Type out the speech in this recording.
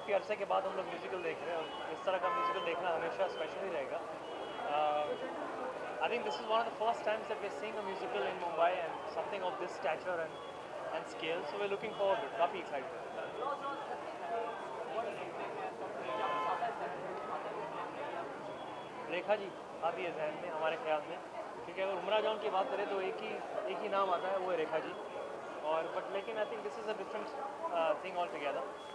काफ़ी अरसे के बाद हम लोग म्यूज़िकल देख रहे हैं इस तरह का म्यूज़िकल देखना हमेशा स्पेशल ही रहेगा। I think this is one of the first times that we seeing a musical in Mumbai and something of this stature and and scale so we looking forward काफ़ी एक्साइटेड रेखा जी आती है जहन में, हमारे ख्याल में। क्योंकि अगर उमरा जॉन की बात करें तो एक ही एक ही नाम आता है, वो है रेखा जी। और बट लेकिन I think this is a different thing all together